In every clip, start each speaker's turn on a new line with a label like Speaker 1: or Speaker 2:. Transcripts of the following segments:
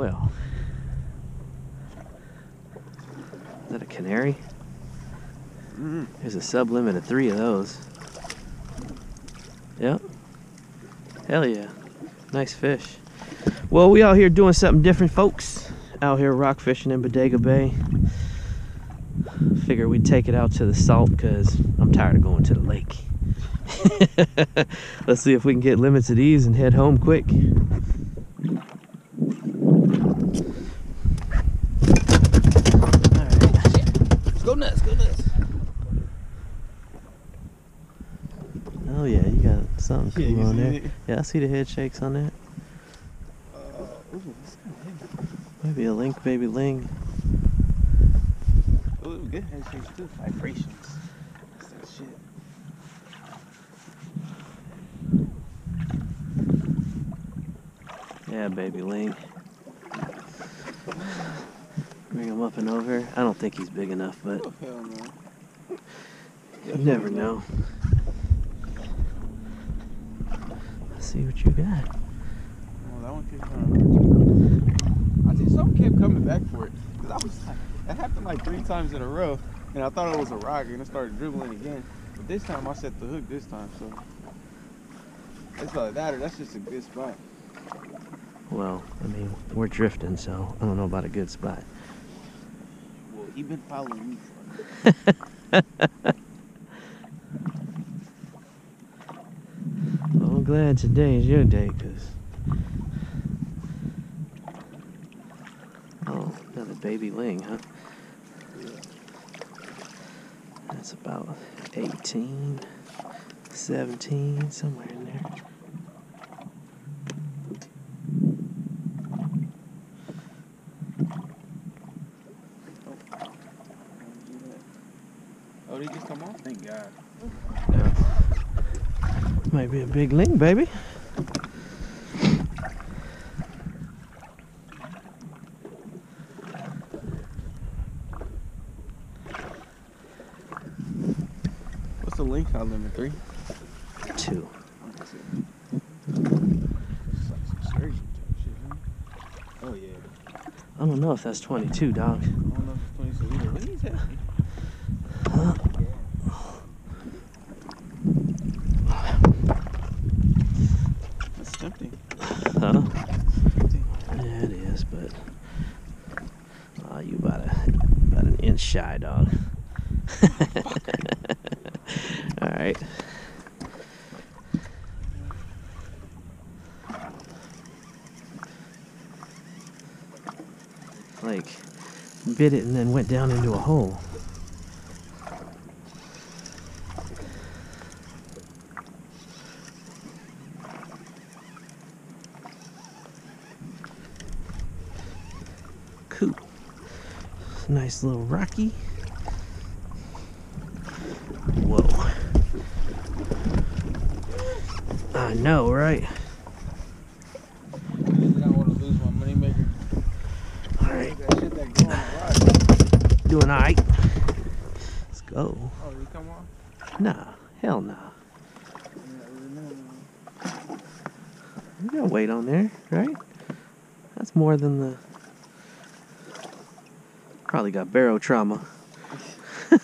Speaker 1: Well, is that a canary?
Speaker 2: Mm-hmm.
Speaker 1: There's a sub limit of three of those. Yep. Hell yeah. Nice fish. Well, we out here doing something different, folks. Out here rock fishing in Bodega Bay. Figure we'd take it out to the salt because I'm tired of going to the lake. Let's see if we can get limits of these and head home quick.
Speaker 2: Let's go nuts, go nuts.
Speaker 1: Oh yeah, you got something
Speaker 2: Yeah,
Speaker 1: cool
Speaker 2: you
Speaker 1: on
Speaker 2: see
Speaker 1: there.
Speaker 2: it?
Speaker 1: Yeah, I see the head shakes on that.
Speaker 2: Uh, ooh, this kind of heavy.
Speaker 1: Maybe a ling, baby ling.
Speaker 2: Ooh, good head shakes too. Vibrations. That's that shit.
Speaker 1: Yeah, baby ling. Bring him up and over. I don't think he's big enough, but
Speaker 2: Oh,
Speaker 1: you never know. Let's see what you got.
Speaker 2: Oh, that one kept coming. I think something kept coming back for it. Cause I was that happened like three times in a row, and I thought it was a rock, and it started dribbling again. But this time I set the hook this time, so it's like that, or that's just a good spot.
Speaker 1: Well, I mean, we're drifting, so I don't know about a good spot.
Speaker 2: Well, he been following me.
Speaker 1: Well, I'm glad today is your day, cause oh, another baby ling, huh? That's about 18, 17, somewhere in there.
Speaker 2: Oh, did he just come off? Thank God.
Speaker 1: Might be a big ling, baby.
Speaker 2: What's the lingcod limit? Three?
Speaker 1: Two.
Speaker 2: It's like some surgeon type shit, huh? Oh, yeah.
Speaker 1: I don't know if that's 22, dog.
Speaker 2: I don't know if it's 26 either. When he's heavy.
Speaker 1: Huh?
Speaker 2: That's tempting.
Speaker 1: Huh?
Speaker 2: tempting.
Speaker 1: Yeah, it is, but oh, you about a about an inch shy, dog. All right. Like bit it and then went down into a hole. Nice little rocky. Whoa. I know, right? Alright,
Speaker 2: on
Speaker 1: doing alright. Let's go.
Speaker 2: Oh, he come off?
Speaker 1: Nah, hell nah. We got weight on there, right? That's more than the. Probably got
Speaker 2: barotrauma.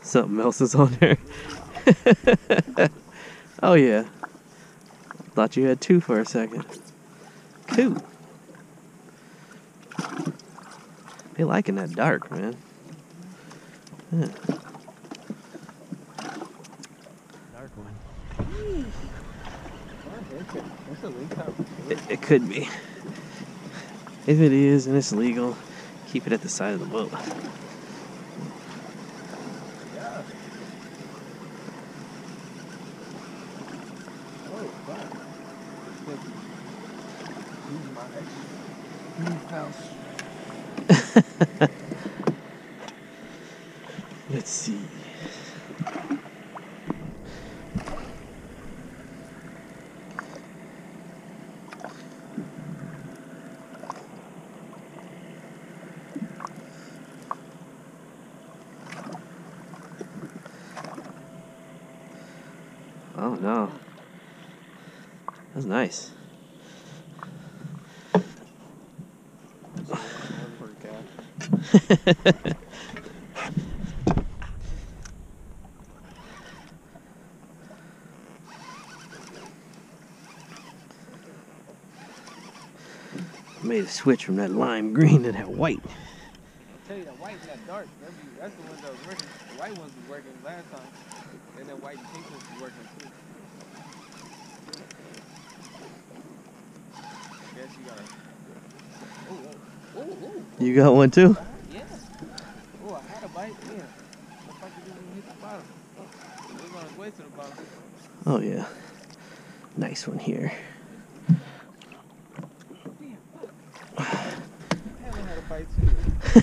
Speaker 1: Something else is on there. oh yeah. Thought you had two for a second. Two. They liking that dark, man. Yeah. Dark one.
Speaker 2: What's the lingcod?
Speaker 1: It, it could be. If it is and it's legal, keep it at the side of the boat.
Speaker 2: Oh
Speaker 1: no. That's nice. switch from that lime green to that white.
Speaker 2: I tell you, that white and that dark, that's, the- that's the ones that was working. The white ones was working last time. And that white and pink ones was working too. Guess you gotta. Oh, oh, oh, oh.
Speaker 1: You got one too?
Speaker 2: Yeah. Oh, I had a bite. Yeah. Looks like it didn't even hit the bottom. It was on its way to the bottom.
Speaker 1: Oh yeah. Nice one here.
Speaker 2: Hannah had a bite too. It's rather that or my arm sore now.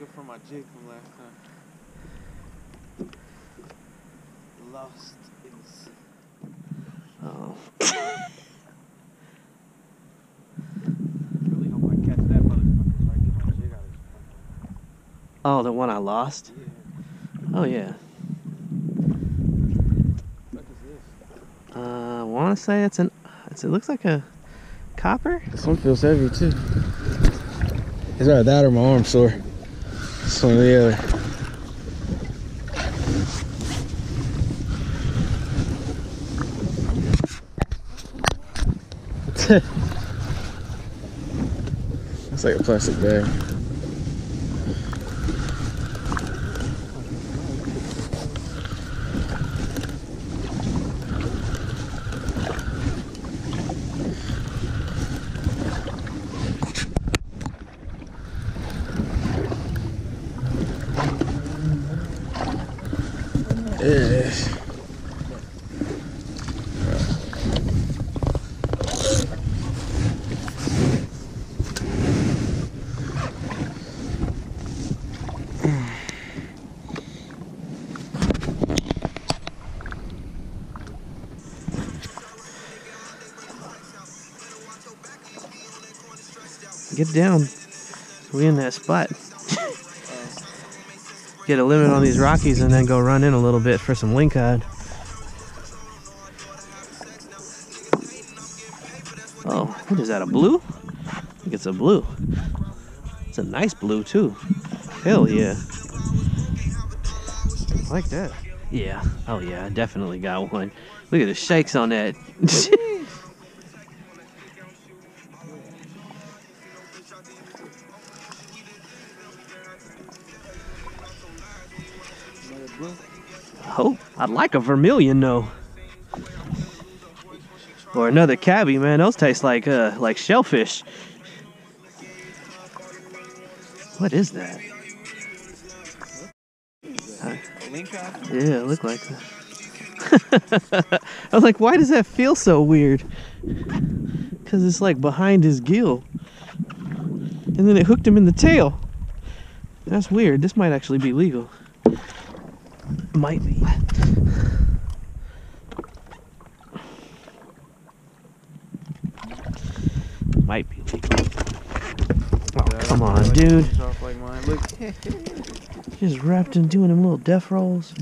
Speaker 2: Yeah, it would. Shit. Make it for my jig from last time. Lost in the.
Speaker 1: Oh.
Speaker 2: Really hope I catch that motherfucker so I get my jig out of this
Speaker 1: Oh, the one I lost?
Speaker 2: fucking.
Speaker 1: Oh yeah.
Speaker 2: Yeah. What is this?
Speaker 1: Uh, I want to say it's an. It's, it looks like a copper.
Speaker 2: This one feels heavy too. It's either that or my arm sore. It's. It's like a plastic bag.
Speaker 1: Get down. We in that spot. Get a limit on these Rockies and then go run in a little bit for some lingcod. Oh, what is that? A blue? I think it's a blue. It's a nice blue too. Hell yeah.
Speaker 2: I like that.
Speaker 1: Yeah. Oh yeah, I definitely got one. Look at the shakes on that. Oh, I'd like a vermilion though. Or another cabbie, man. Those taste like uh like shellfish. What is that? Yeah, it looked like that. I was like, why does that feel so weird? Cause it's like behind his gill. And then it hooked him in the tail. That's weird. This might actually be legal. Might be. Might be legal. Oh, come on, dude.
Speaker 2: Like mine. Look.
Speaker 1: Just wrapped in doing them little death rolls.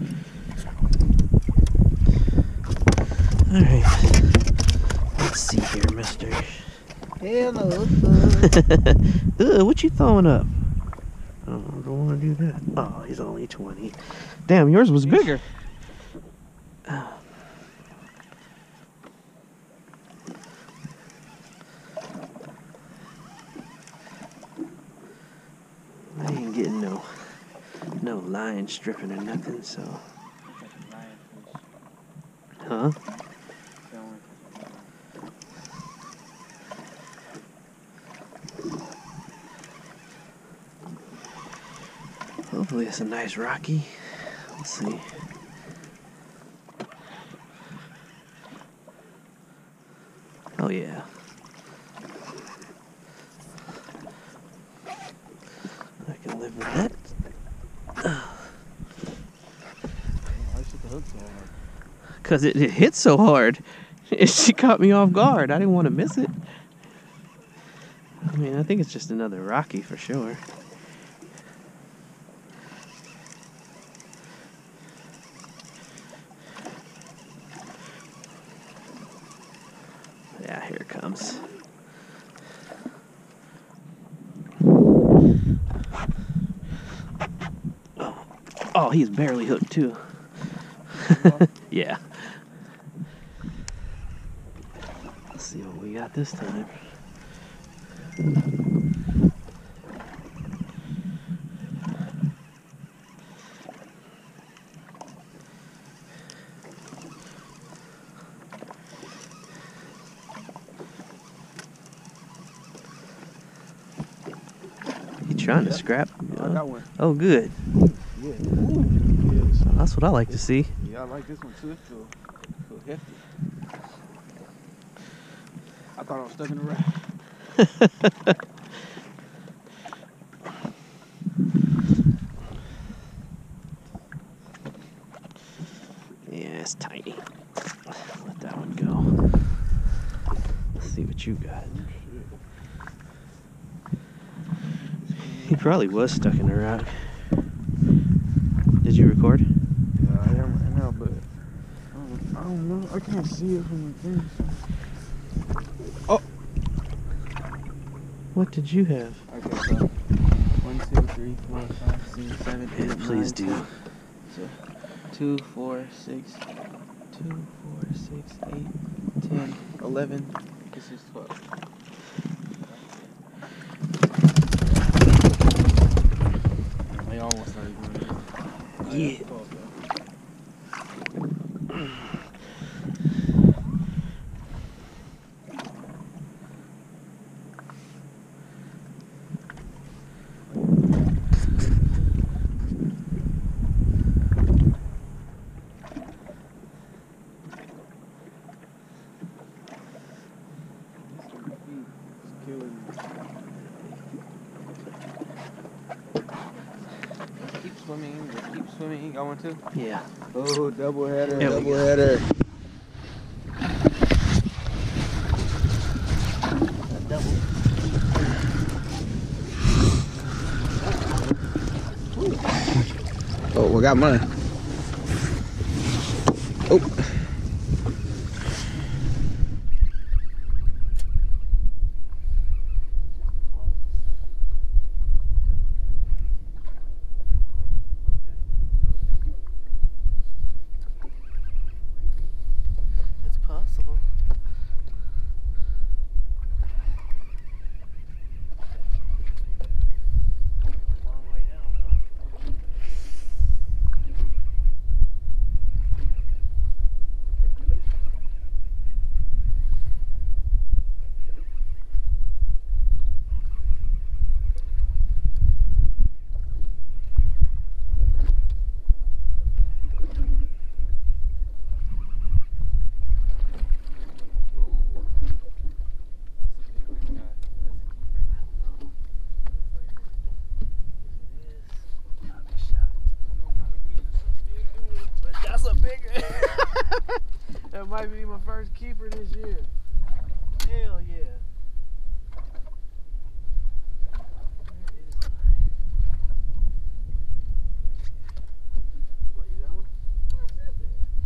Speaker 1: Alright. Let's see here, mister.
Speaker 2: Hello.
Speaker 1: Ugh, uh, what you throwing up? Oh, want to do that. Oh, he's only 20. Damn, yours was bigger. I ain't getting no no lion stripping or nothing, so huh? Hopefully it's a nice rocky. Let's see. Oh yeah. I can live with that. Because it, it hit so hard. she caught me off guard. I didn't want to miss it. I mean, I think it's just another Rocky for sure. Oh he's barely hooked too. yeah. Let's see what we got this time. You trying to scrap?
Speaker 2: I got one.
Speaker 1: Oh, good.
Speaker 2: Yeah.
Speaker 1: That's what I like to see.
Speaker 2: Yeah, I like this one too. Feel, feel hefty. I thought I was stuck in the rack.
Speaker 1: Yeah, it's tiny. Let that one go. Let's see what you got. He probably was stuck in a rock. Did you record?
Speaker 2: Yeah, I am right now, but I don't, I know. I can't see it from the thing. Oh.
Speaker 1: What did you have?
Speaker 2: Okay, so uh, one, two, three, four, five, six, seven, eight,
Speaker 1: Yeah, please
Speaker 2: nine,
Speaker 1: do.
Speaker 2: ten. So, two, four, six, two, four, six, eight, ten, eleven. This is twelve. They almost started going.
Speaker 1: Yeah.
Speaker 2: Keep swimming, just keep swimming. You going to?
Speaker 1: Yeah.
Speaker 2: Oh, double header,
Speaker 1: There we
Speaker 2: double
Speaker 1: go.
Speaker 2: header. Oh, we got mine. Oh.
Speaker 1: It's possible. Long way down though. But that's a big Might be my first keeper this year. Hell yeah.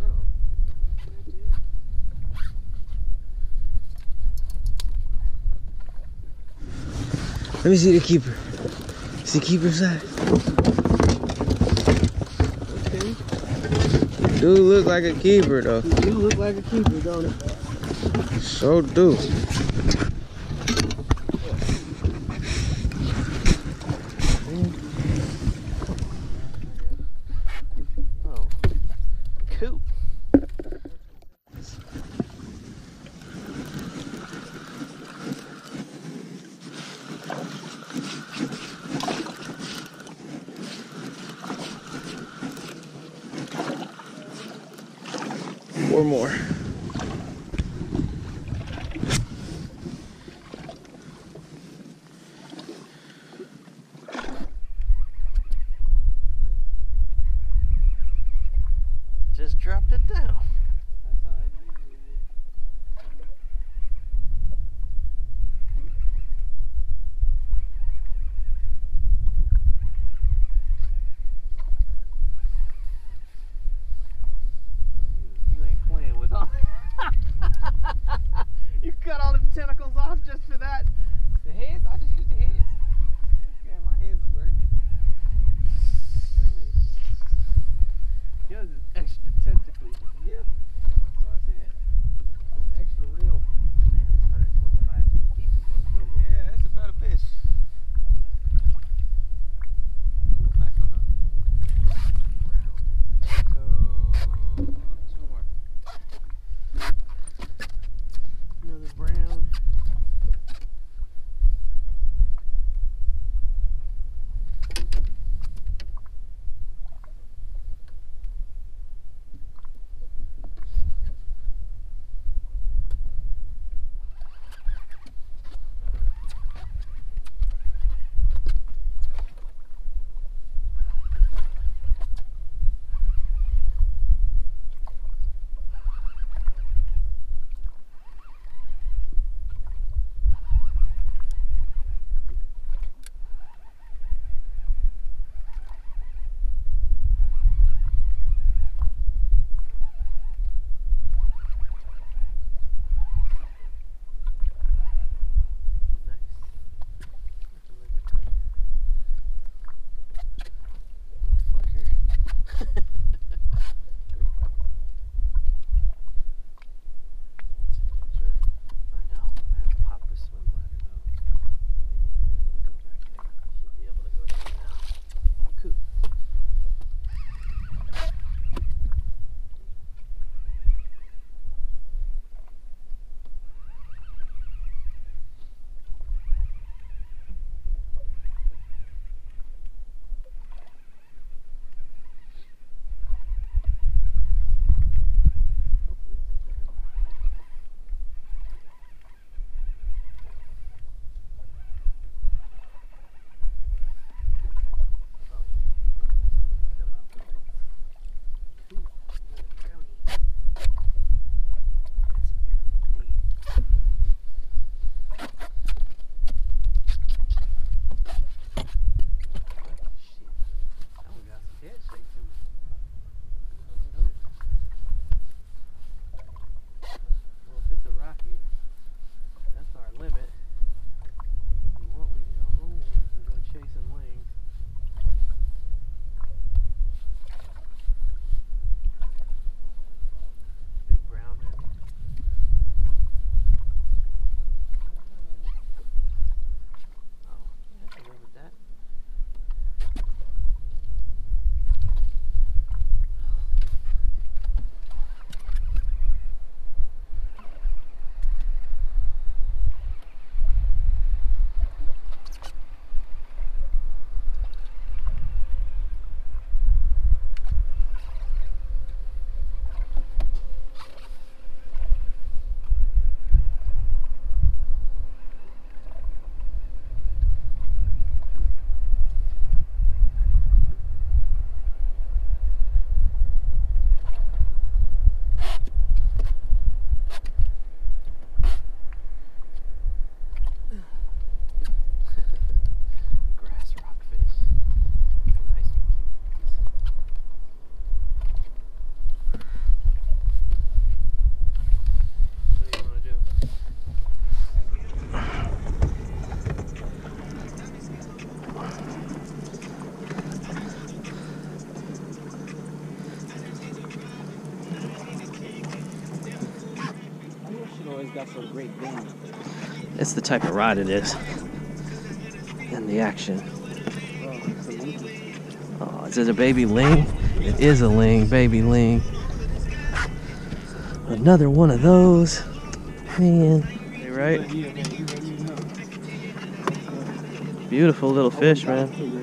Speaker 1: Oh.
Speaker 2: Let me see the keeper. Is the keeper side? Dude look like a keeper though.
Speaker 1: You do look like a keeper, don't it?
Speaker 2: So do. that's great game.
Speaker 1: It's the type of ride it is. And the action. Oh, is it a baby ling? It is a ling, baby ling. Another one of those. Man. Hey, right? Beautiful little fish, man.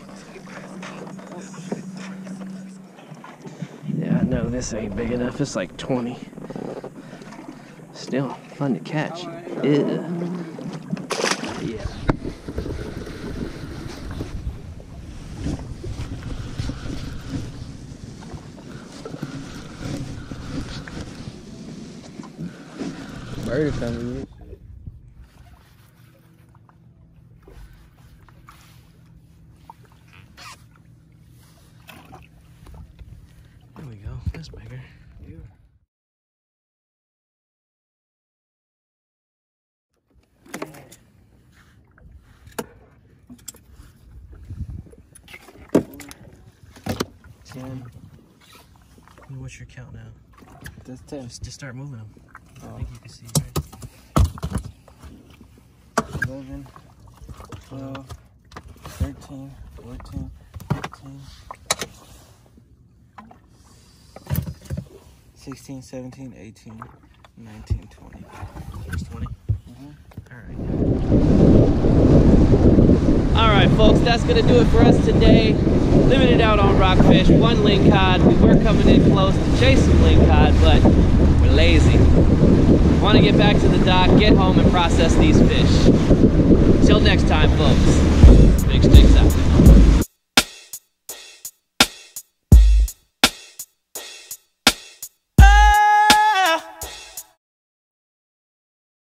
Speaker 1: this ain't big enough. It's like 20. Still fun to catch. Ew. Yeah.
Speaker 2: Bird coming.
Speaker 1: What's your count now?
Speaker 2: That's ten.
Speaker 1: Just, just start moving them. I
Speaker 2: Oh.
Speaker 1: think you can see, right?
Speaker 2: 11, 12, 13, 14, 15, 16, 17, 18, 19, 20.
Speaker 1: There's 20.
Speaker 2: Mhm.
Speaker 1: All right. All right, folks, that's gonna do it for us today. Limited out on rockfish, one lingcod. We were coming in close to chase some lingcod, but we're lazy. Want to get back to the dock, get home, and process these fish. Till next time, folks. Big Shticks out.